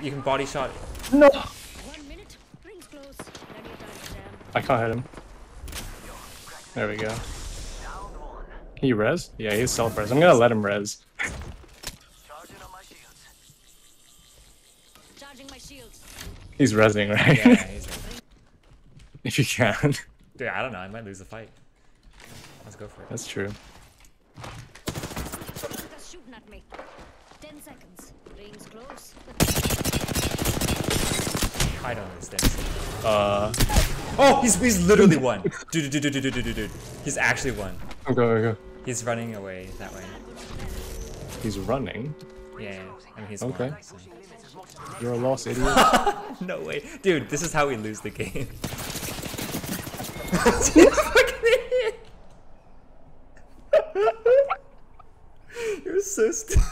You can body shot. No! One minute, rings close. Plenty of time to jam. I can't hit him. There we go. He res? Yeah, he's self-res. I'm gonna let him res. Charging my shields. He's resing, right? Yeah, he's right. if you can. Dude, I don't know. I might lose the fight. Let's go for it. That's true. Shooting at me. Ten seconds. Rings close. I don't understand. Uh, Oh, he's he's literally one. Dude, dude, dude, dude, dude, dude, dude. He's actually one. okay, okay. He's running away that way. He's running. Yeah, yeah. I mean, he's Okay. one, so. You're a lost idiot. No way, dude. This is how we lose the game. You're so stupid.